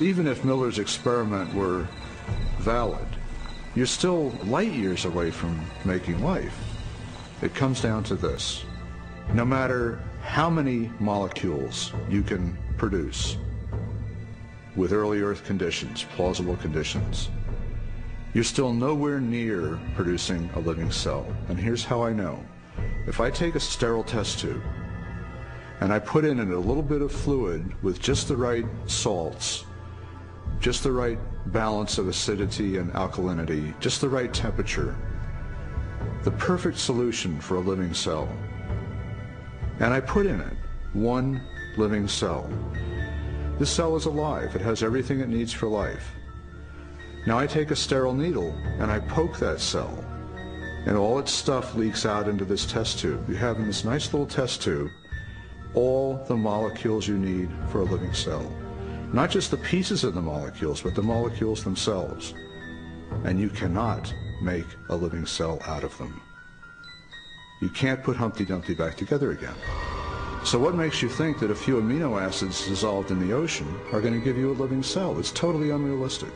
even if Miller's experiment were valid, you're still light years away from making life. It comes down to this. No matter how many molecules you can produce with early Earth conditions, plausible conditions, you're still nowhere near producing a living cell. And here's how I know. If I take a sterile test tube and I put in it a little bit of fluid with just the right salts, just the right balance of acidity and alkalinity, just the right temperature, the perfect solution for a living cell. And I put in it one living cell. This cell is alive. It has everything it needs for life. Now I take a sterile needle and I poke that cell and all its stuff leaks out into this test tube. You have in this nice little test tube all the molecules you need for a living cell. Not just the pieces of the molecules, but the molecules themselves. And you cannot make a living cell out of them. You can't put Humpty Dumpty back together again. So what makes you think that a few amino acids dissolved in the ocean are going to give you a living cell? It's totally unrealistic.